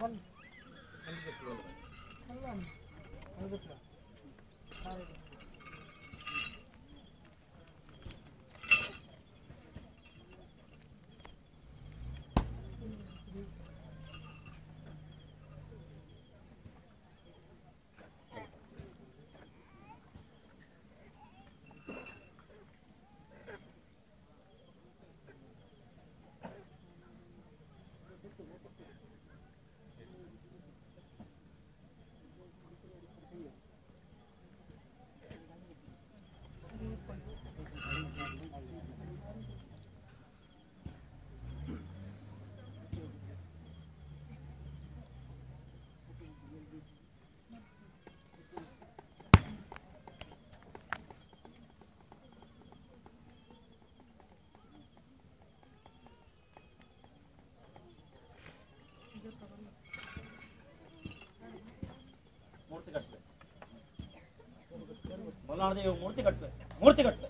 100 100 100 100 ಮೂರ್ತಿ ಕಟ್ಟಬೇಕು ಮೂರ್ತಿ ಕಟ್ಟಬೇಕು